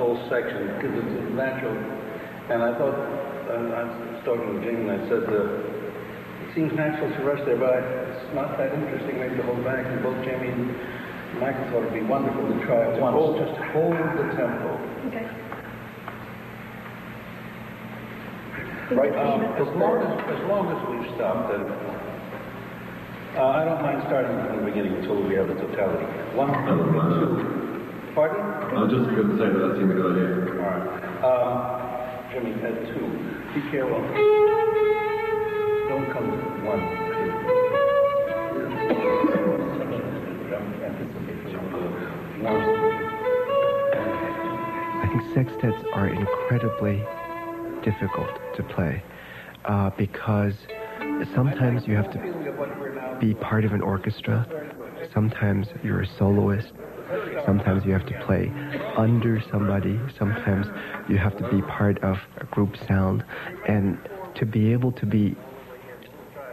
whole section because it's natural. And I thought, uh, I was talking with Jim and I said, uh, it seems natural to rush there, but it's not that interesting maybe to hold back. And both Jamie and Michael thought it'd be wonderful to try it once. hold- Just hold the tempo. Okay. Right, um, as long as, as long as we've stopped, then, uh, I don't mind starting from the beginning until we have the totality. One, two, pardon? I was just going to say that that seemed a good idea. All right. Um, Jimmy, at two, be careful. Don't come to one. One. I think sextets are incredibly difficult to play uh, because sometimes you have to be part of an orchestra, sometimes you're a soloist, sometimes you have to play under somebody, sometimes you have to be part of a group sound, and to be able to be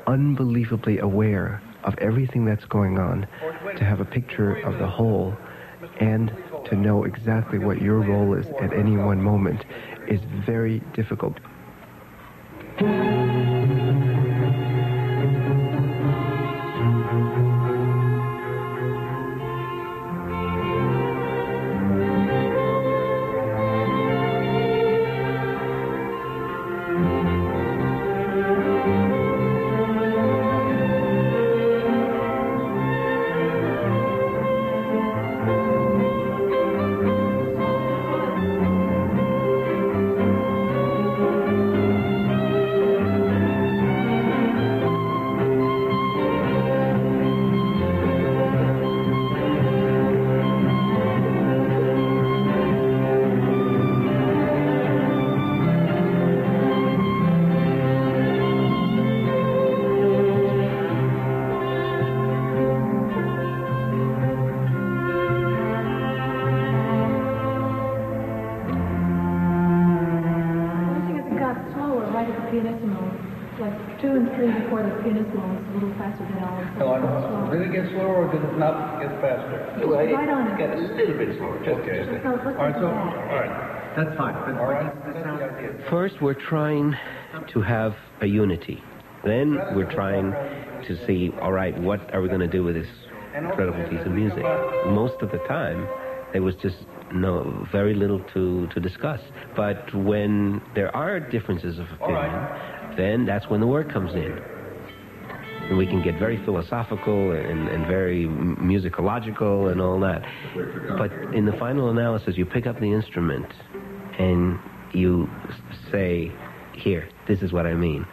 unbelievably aware of everything that's going on, to have a picture of the whole, and to know exactly what your role is at any one moment is very difficult. A little bit slower. Just, Okay. just- So let's All right, so, all right, That's fine. But all right. That's the idea. First, we're trying to have a unity. Then we're trying to see, all right, what are we going to do with this incredible piece of music? Most of the time, there was just no very little to, to discuss. But when there are differences of opinion, then that's when the work comes in. And we can get very philosophical and, and very musicological and all that. But in the final analysis, you pick up the instrument and you say, here, this is what I mean.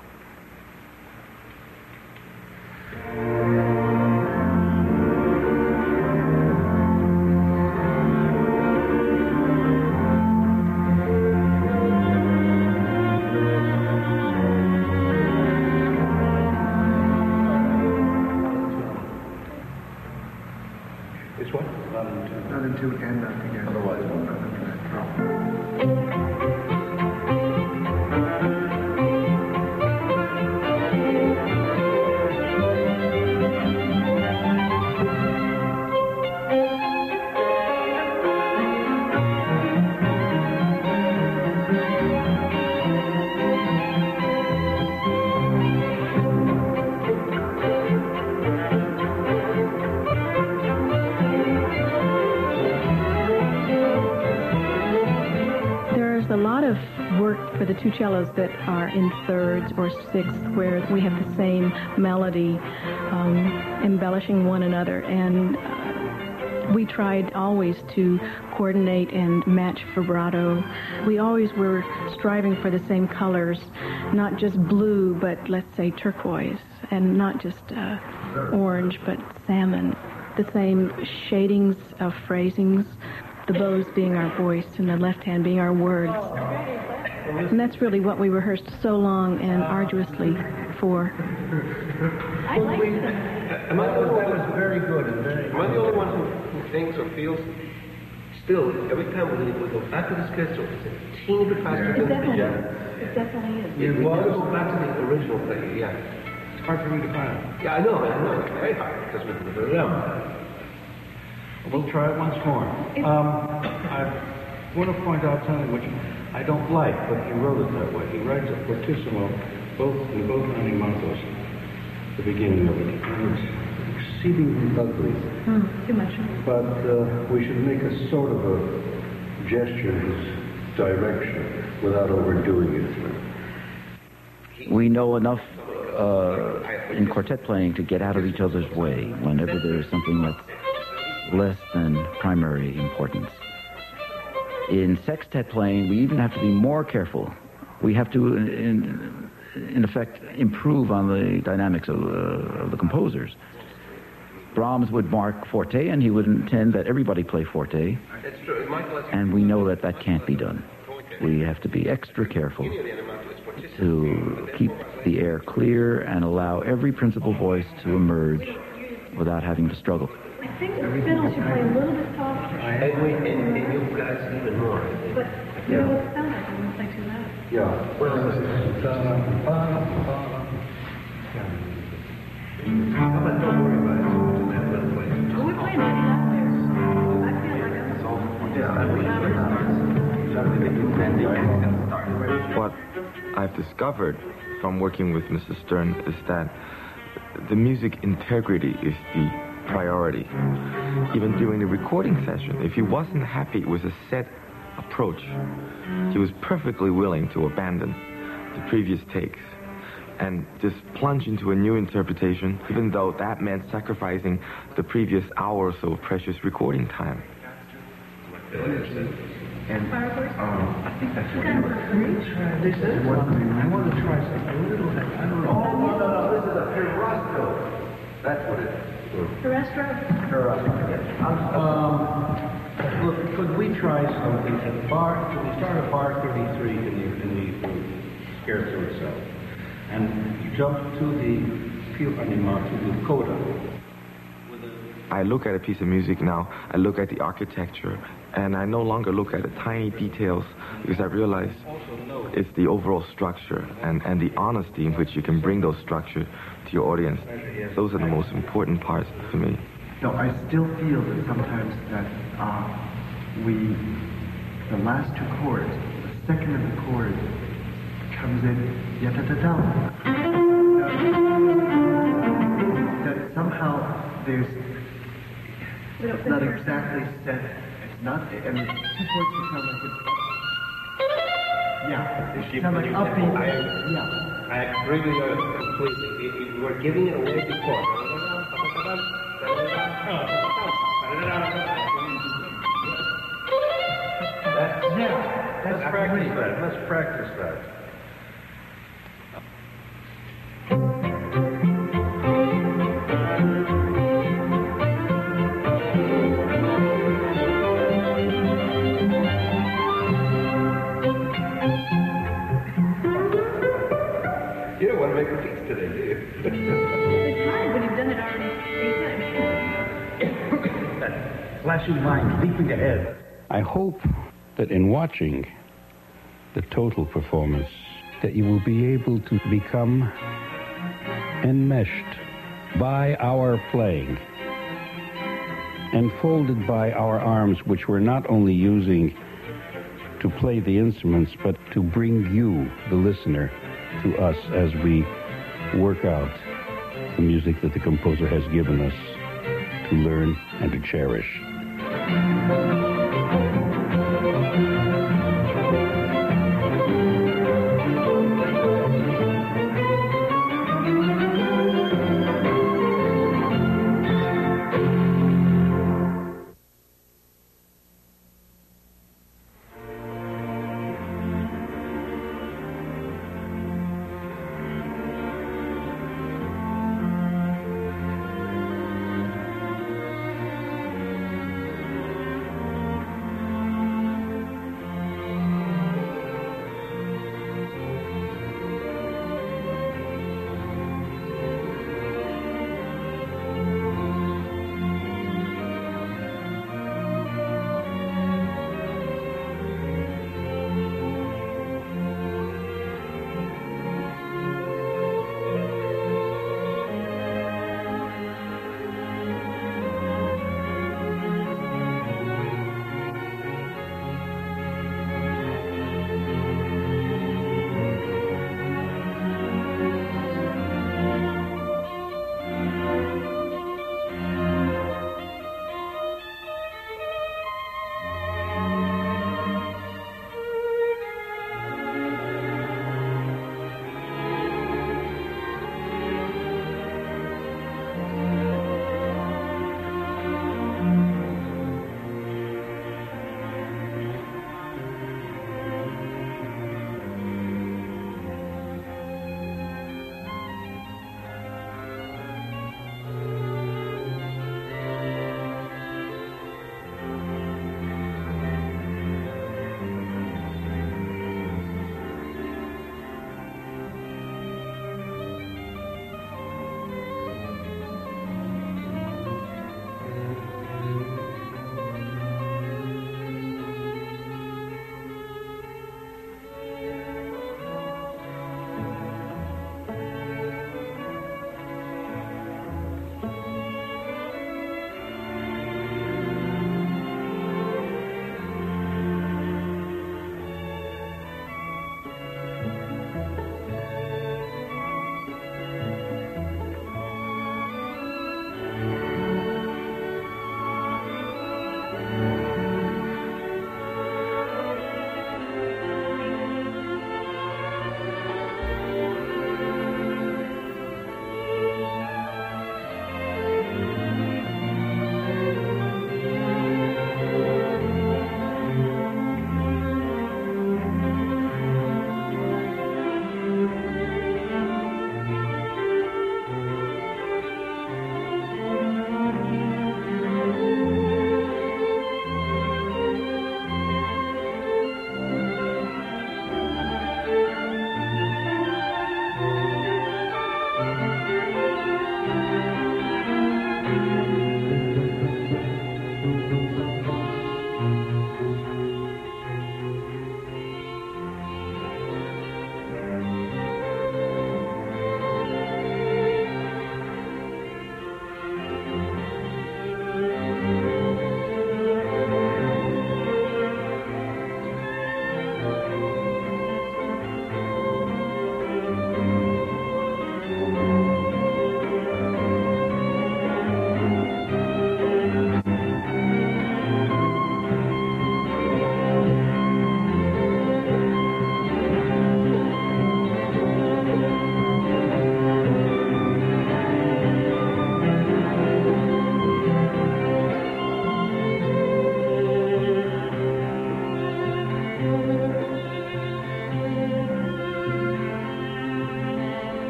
In thirds or sixths where we have the same melody um, embellishing one another. And uh, we tried always to coordinate and match vibrato. We always were striving for the same colors, not just blue, but let's say turquoise, and not just uh, orange, but salmon. The same shadings of phrasings, the bows being our voice and the left hand being our words. And that's really what we rehearsed so long and arduously for. I like them. Am I the only That one, was very good am I the only one who, who thinks or feels? Still, every time we, we go back to the schedule, it's a teeny bit faster It than the is. It definitely is. Yeah, we gotta go back to the original thing, yeah. It's hard for me to find. Yeah, I know, I know, it's very hard, because we put it down. We'll try it once more. Um, I want to point out something which I don't like, but he wrote it that way. He writes a fortissimo both in both animatos, the beginning of it. And it's exceedingly ugly. Hmm, too much. But uh, we should make a sort of a gesture in his direction without overdoing it. We know enough uh, in quartet playing to get out of each other's way whenever there's something that's less than primary importance. In sextet playing, we even have to be more careful. We have to, in, in effect, improve on the dynamics of, uh, of the composers. Brahms would mark forte, and he would intend that everybody play forte. And we know that that can't be done. We have to be extra careful to keep the air clear and allow every principal voice to emerge without having to struggle. I think the fiddle should play a little bit And, and, you guys even more. but you know sounds like when you play too loud. Yeah. How about don't worry about it? Oh, we're playing it out there. I feel like I'm... What I've discovered from working with Mr. Stern is that the music integrity is the priority. Even during the recording session, if he wasn't happy with a set approach, he was perfectly willing to abandon the previous takes and just plunge into a new interpretation, even though that meant sacrificing the previous hour or so of precious recording time. And um, I want to try something a little, I don't know. Oh, no, no, no, this is a Pirasco. That's what it is. The restaurant, Um, look, could we try something at the bar, could we start at bar 33 in the, in the scherzo itself? And jump to the più animato, the coda. I look at a piece of music now, I look at the architecture, and I no longer look at the tiny details because I realize it's the overall structure and, and the honesty in which you can bring those structure to your audience. Those are the most important parts for me. No, I still feel that sometimes that uh, we, the last two chords, the second of the chords comes in yada da da. That somehow there's it's not exactly set. It's not, and the two chords will sound like it's. Yeah, they sound like upbeat. Yeah. I agree with you completely. We, we were giving it away before. That's, yeah, let's practice that, let's practice that. Flashing. I hope that in watching the total performance, that you will be able to become enmeshed by our playing, enfolded by our arms, which we're not only using to play the instruments, but to bring you, the listener, to us as we work out the music that the composer has given us to learn and to cherish. Thank you.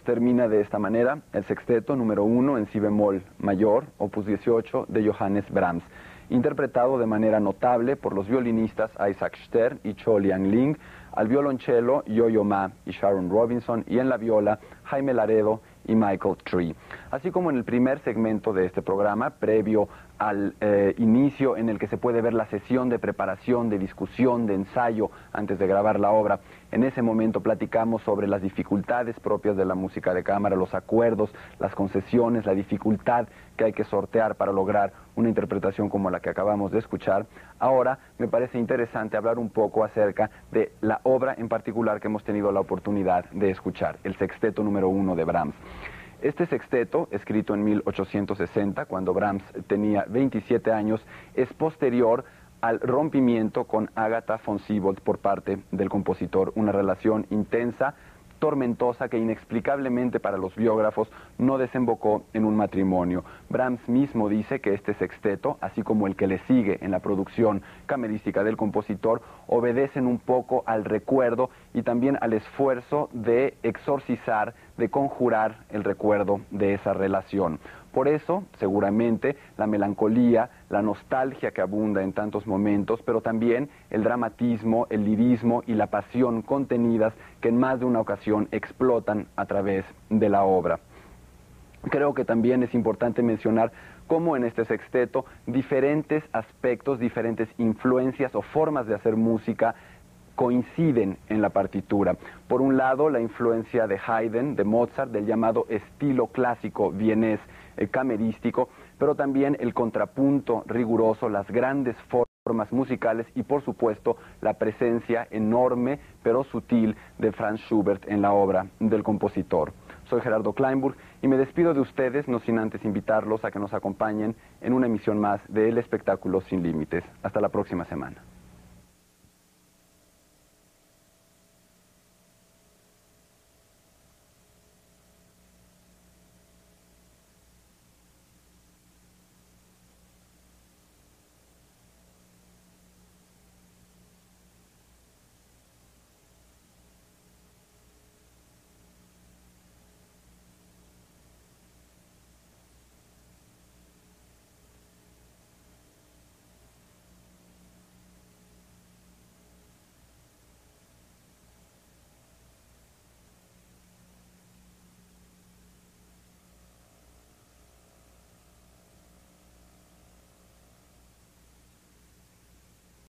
Termina de esta manera el sexteto número uno en si bemol mayor, opus 18 de Johannes Brahms, interpretado de manera notable por los violinistas Isaac Stern y Cho Liang Ling, al violonchelo Yo-Yo Ma y Sharon Robinson y en la viola Jaime Laredo y Michael Tree. Así como en el primer segmento de este programa, previo al eh, inicio en el que se puede ver la sesión de preparación, de discusión, de ensayo antes de grabar la obra. En ese momento platicamos sobre las dificultades propias de la música de cámara, los acuerdos, las concesiones, la dificultad que hay que sortear para lograr una interpretación como la que acabamos de escuchar. Ahora me parece interesante hablar un poco acerca de la obra en particular que hemos tenido la oportunidad de escuchar, el sexteto número uno de Brahms. Este sexteto, escrito en 1860, cuando Brahms tenía 27 años, es posterior al rompimiento con Agatha von Siebold por parte del compositor, una relación intensa, tormentosa que inexplicablemente para los biógrafos no desembocó en un matrimonio. Brahms mismo dice que este sexteto, así como el que le sigue en la producción camerística del compositor, obedecen un poco al recuerdo y también al esfuerzo de exorcizar, de conjurar el recuerdo de esa relación. Por eso, seguramente, la melancolía, la nostalgia que abunda en tantos momentos, pero también el dramatismo, el lirismo y la pasión contenidas que en más de una ocasión explotan a través de la obra. Creo que también es importante mencionar cómo en este sexteto diferentes aspectos, diferentes influencias o formas de hacer música coinciden en la partitura. Por un lado, la influencia de Haydn, de Mozart, del llamado estilo clásico vienés eh, camerístico, pero también el contrapunto riguroso, las grandes formas musicales y por supuesto la presencia enorme pero sutil de Franz Schubert en la obra del compositor. Soy Gerardo Kleinburg y me despido de ustedes, no sin antes invitarlos a que nos acompañen en una emisión más de El Espectáculo Sin Límites. Hasta la próxima semana.